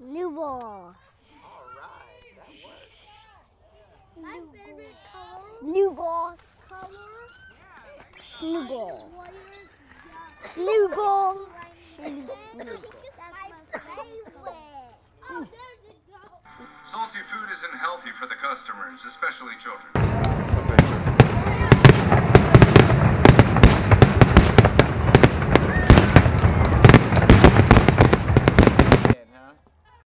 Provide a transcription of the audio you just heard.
new All right, that works. My favorite color. Color. Salty food isn't healthy for the customers, especially children.